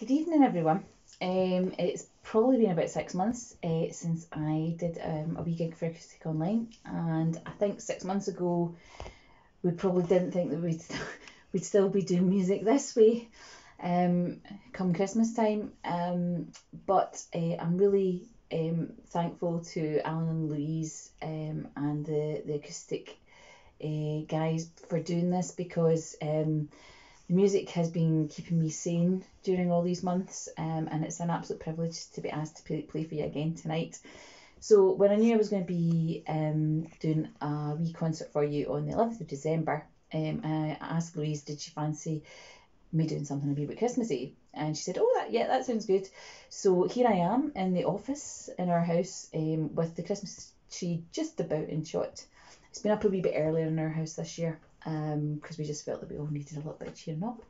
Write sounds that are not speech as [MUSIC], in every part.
Good evening, everyone. Um, it's probably been about six months uh, since I did um, a wee gig for Acoustic Online, and I think six months ago we probably didn't think that we'd [LAUGHS] we'd still be doing music this way um, come Christmas time. Um, but uh, I'm really um, thankful to Alan and Louise um, and the the acoustic uh, guys for doing this because um, the music has been keeping me sane during all these months, um, and it's an absolute privilege to be asked to play, play for you again tonight. So when I knew I was going to be um, doing a wee concert for you on the 11th of December, um, I asked Louise, did she fancy me doing something a wee bit Christmassy? And she said, oh, that, yeah, that sounds good. So here I am in the office in our house um, with the Christmas tree just about in shot. It's been up a wee bit earlier in our house this year because um, we just felt that we all needed a little bit of cheering up.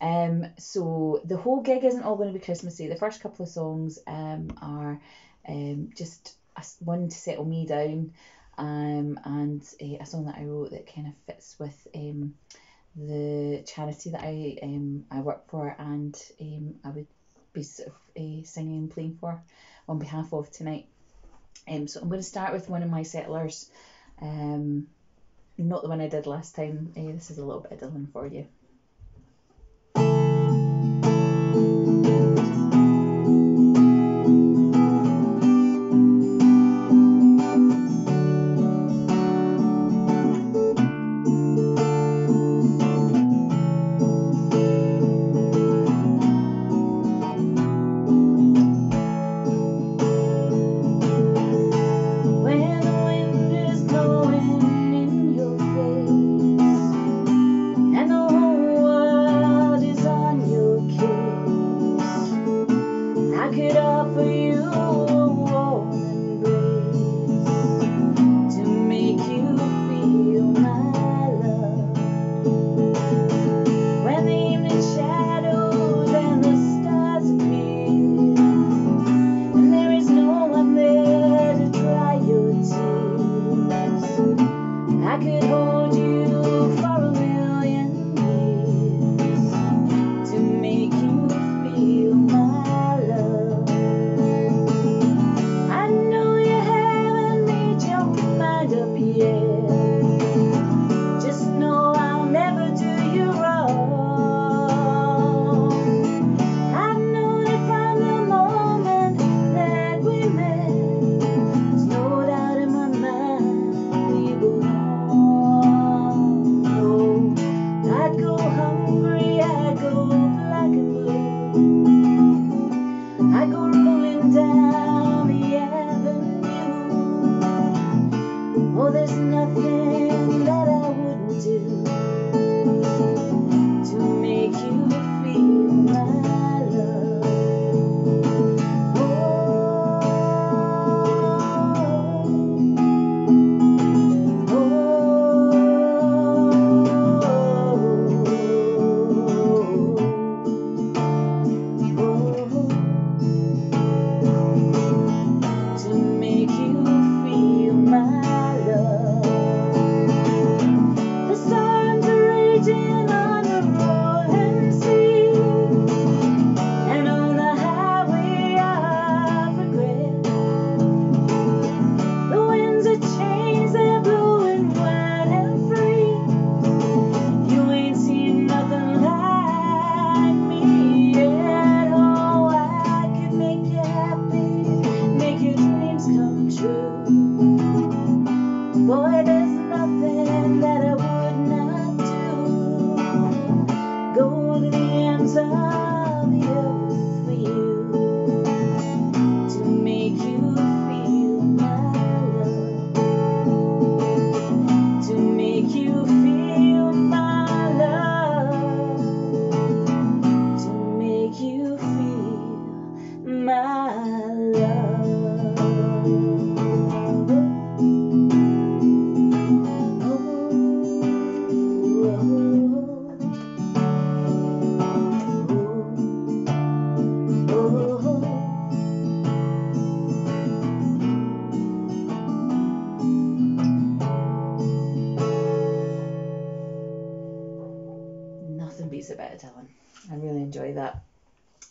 Um, so the whole gig isn't all going to be Christmassy. The first couple of songs um, are um, just a, one to settle me down, um, and a, a, song that I wrote that kind of fits with um, the charity that I um, I work for, and um, I would be sort of uh, singing and playing for on behalf of tonight. Um, so I'm going to start with one of my settlers. Um, not the one I did last time. Uh, this is a little bit of Dylan for you.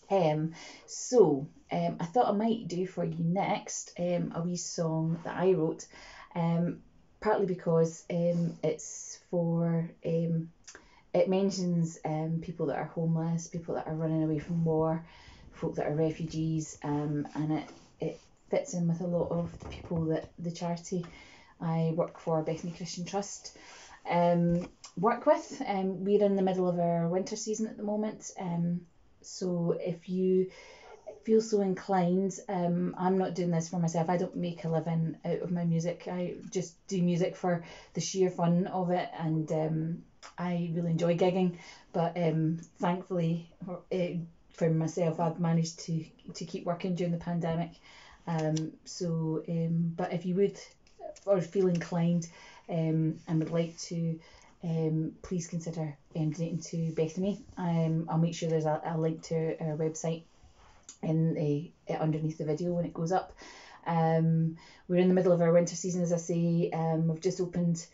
Um, so um, I thought I might do for you next um, a wee song that I wrote, um, partly because um, it's for um, it mentions um, people that are homeless, people that are running away from war, folk that are refugees, um, and it it fits in with a lot of the people that the charity I work for, Bethany Christian Trust, um, work with. Um, we're in the middle of our winter season at the moment, um, so if you feel so inclined, um, I'm not doing this for myself. I don't make a living out of my music. I just do music for the sheer fun of it, and um, I really enjoy gigging. But um, thankfully, uh, for myself, I've managed to to keep working during the pandemic. Um, so, um, but if you would or feel inclined um, and would like to, um, please consider um, donating to Bethany. Um, I'll make sure there's a, a link to our website in the uh, underneath the video when it goes up. Um, we're in the middle of our winter season, as I say. Um, we've just opened,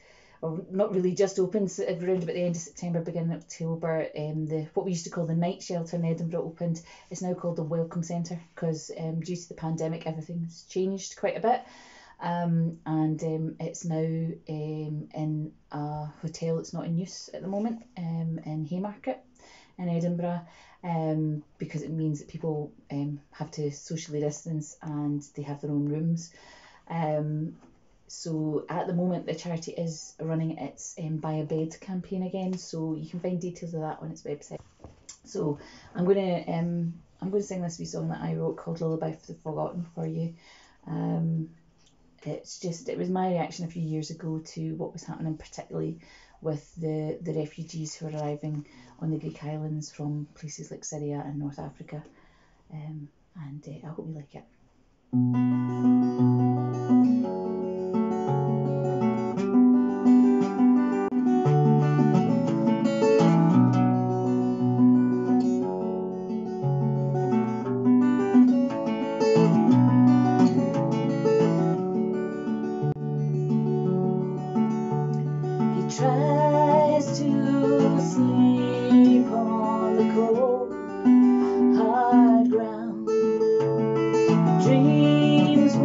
or not really just opened, so around about the end of September, beginning of October. Um, the what we used to call the night shelter in Edinburgh opened. It's now called the Welcome Centre because um, due to the pandemic, everything's changed quite a bit. Um, and um, it's now um, in a hotel that's not in use at the moment um, in Haymarket in Edinburgh um, because it means that people um, have to socially distance and they have their own rooms. Um, so at the moment, the charity is running its um, Buy a Bed campaign again, so you can find details of that on its website. So I'm gonna um, I'm gonna sing this wee song that I wrote called Lullaby for the Forgotten for you. Um, it's just it was my reaction a few years ago to what was happening, particularly with the the refugees who are arriving on the Greek islands from places like Syria and North Africa. Um, and uh, I hope you like it. Dreams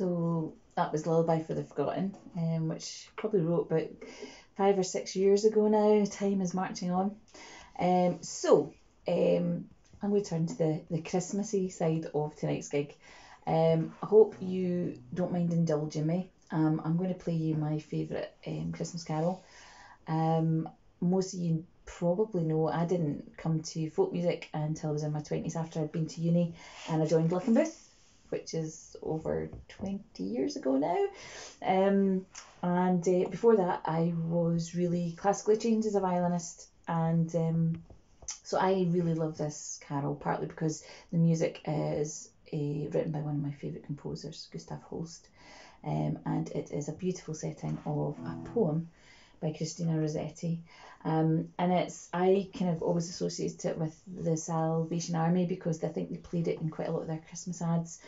So that was Lullaby for the Forgotten, um, which probably wrote about five or six years ago now. Time is marching on. Um, so um, I'm going to turn to the, the Christmassy side of tonight's gig. Um, I hope you don't mind indulging me. Um, I'm going to play you my favourite um, Christmas carol. Um, most of you probably know I didn't come to folk music until I was in my 20s after I'd been to uni and I joined Luckenbooth which is over 20 years ago now. Um, and uh, before that, I was really classically trained as a violinist, and um, so I really love this carol, partly because the music is uh, written by one of my favourite composers, Gustav Holst, um, and it is a beautiful setting of a poem by Christina Rossetti. Um, and it's I kind of always associated it with the Salvation Army because I think they played it in quite a lot of their Christmas ads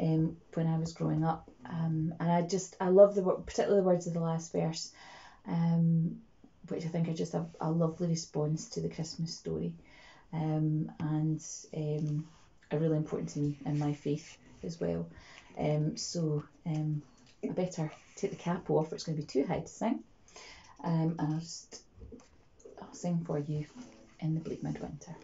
um, when I was growing up. Um, and I just I love the particularly the words of the last verse, um, which I think are just a, a lovely response to the Christmas story, um, and um, are really important to me and my faith as well. Um, so um, I better take the cap off, or it's going to be too high to sing. Um, and I'll just I'll sing for you in the bleak midwinter.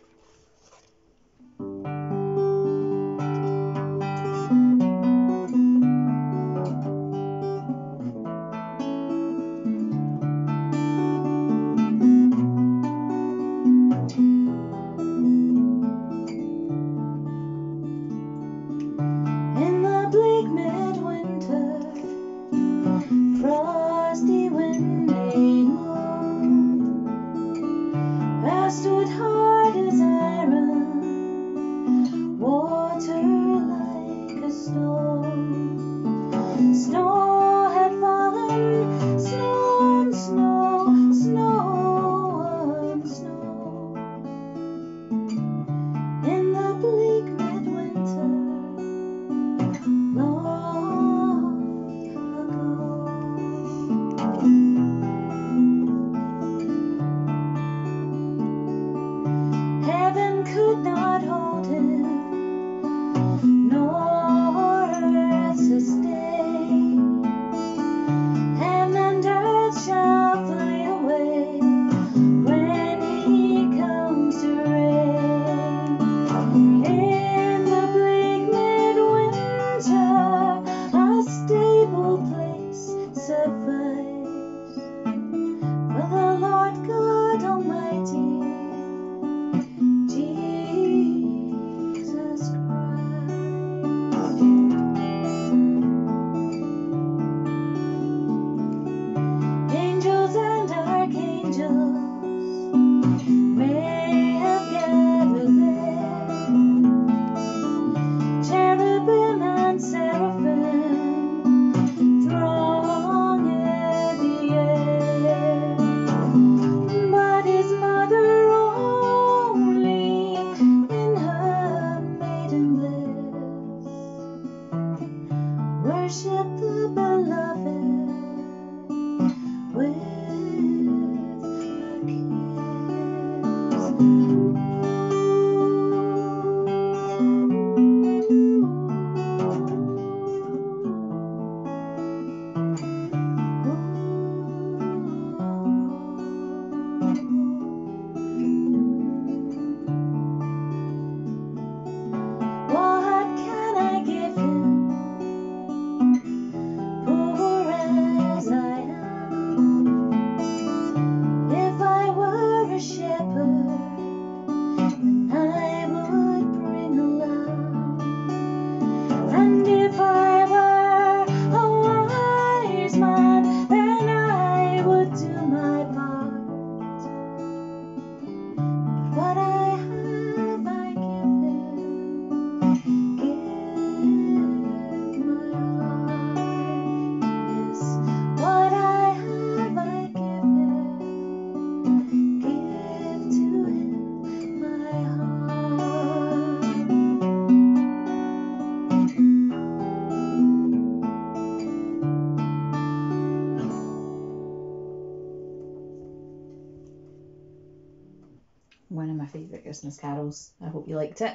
You liked it.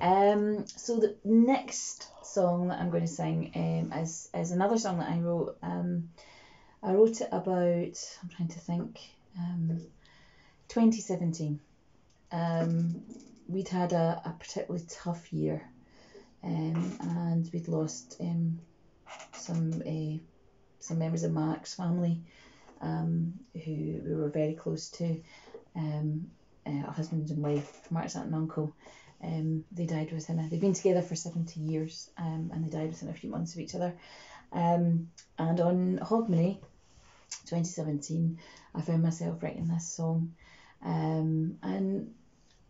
Um, so the next song that I'm going to sing um, is is another song that I wrote. Um, I wrote it about. I'm trying to think. Um, 2017. Um, we'd had a, a particularly tough year, um, and we'd lost um, some uh, some members of Mark's family, um, who we were very close to. Um, uh, a husband and wife, Mark's aunt and uncle. Um, they died within a, they've been together for 70 years um, and they died within a few months of each other. Um, and on Hogmanay 2017, I found myself writing this song. Um, and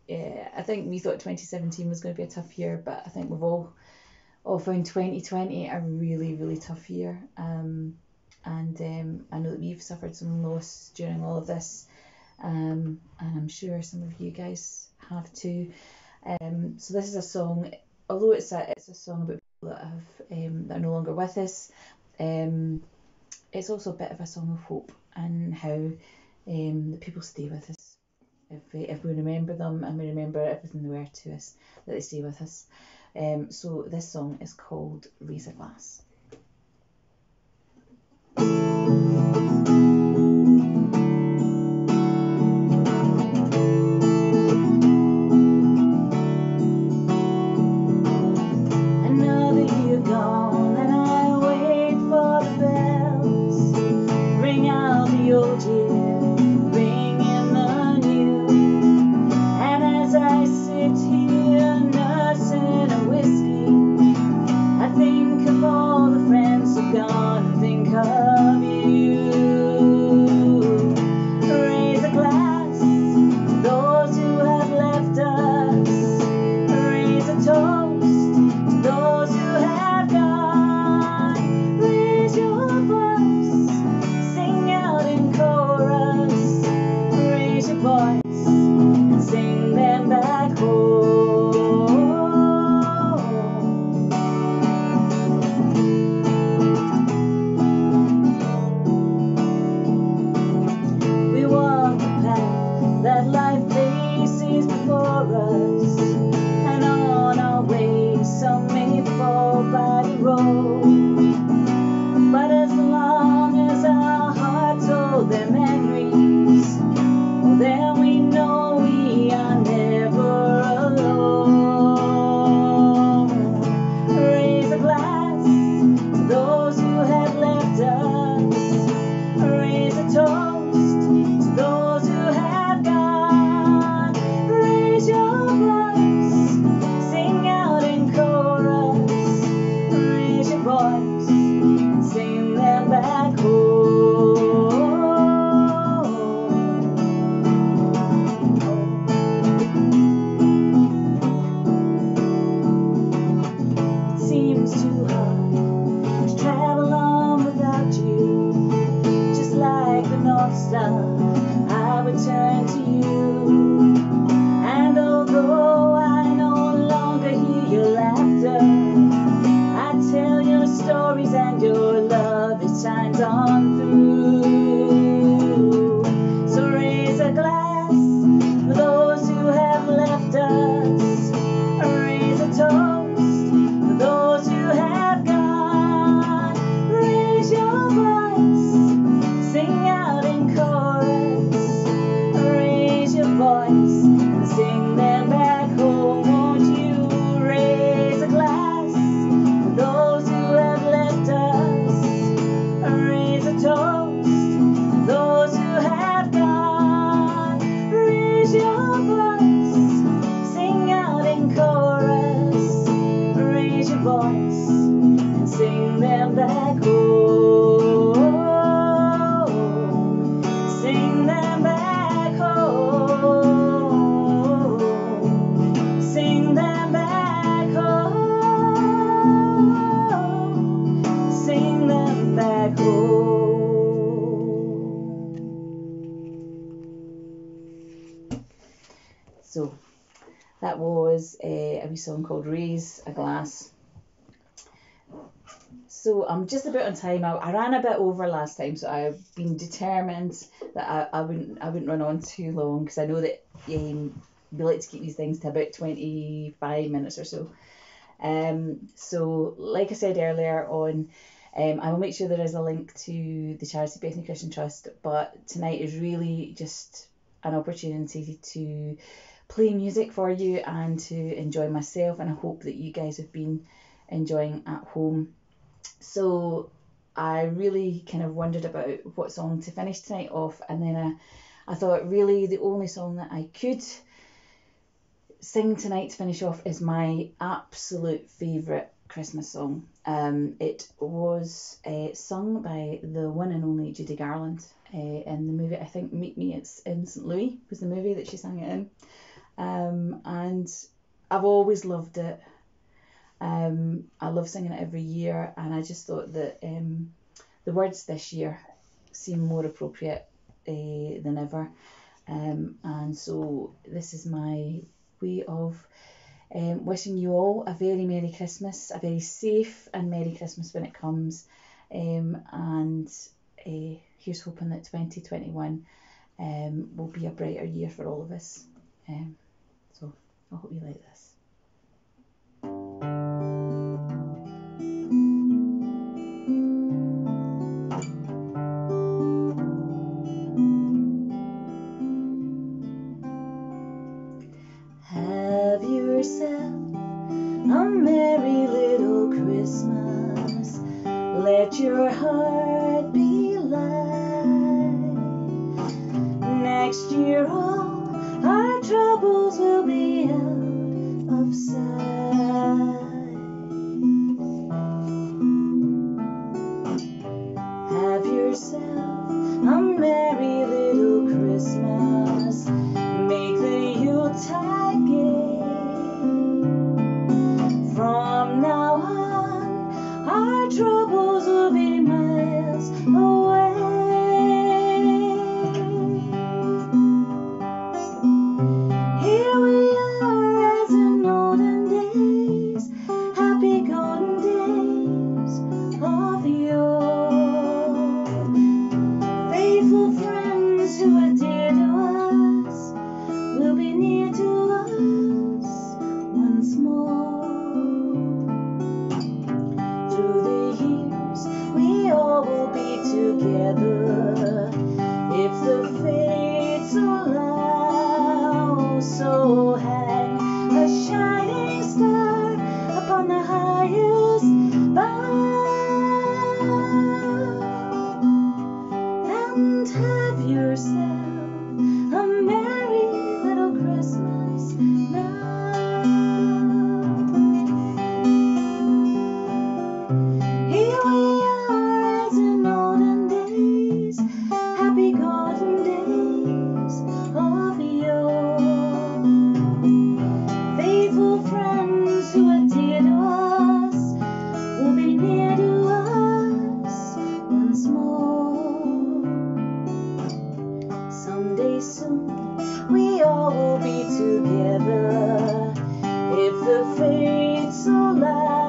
yeah, I think we thought 2017 was going to be a tough year, but I think we've all all found 2020 a really, really tough year. Um, and um, I know that we've suffered some loss during all of this. Um, and I'm sure some of you guys have too. Um, so this is a song, although it's a it's a song about people that have um, that are no longer with us. Um, it's also a bit of a song of hope and how um, the people stay with us. If we, if we remember them and we remember everything they were to us, that they stay with us. Um, so this song is called a Glass. The I would turn to you. Song called Raise a Glass. So I'm just about on time. I, I ran a bit over last time, so I've been determined that I, I wouldn't I wouldn't run on too long because I know that um, we like to keep these things to about 25 minutes or so. Um, so like I said earlier on, um, I will make sure there is a link to the charity Bethany Christian Trust, but tonight is really just an opportunity to play music for you and to enjoy myself, and I hope that you guys have been enjoying at home. So I really kind of wondered about what song to finish tonight off, and then I, I thought really the only song that I could sing tonight to finish off is my absolute favourite Christmas song. Um, it was uh, sung by the one and only Judy Garland uh, in the movie. I think Meet Me It's in St Louis was the movie that she sang it in, um, and I've always loved it. Um, I love singing it every year, and I just thought that um, the words this year seem more appropriate uh, than ever. Um, and so this is my way of um, wishing you all a very Merry Christmas, a very safe and Merry Christmas when it comes. Um, and uh, here's hoping that 2021 um, will be a brighter year for all of us. Um, I hope you like this. Together. If the fates Someday soon we all will be together if the fates allow.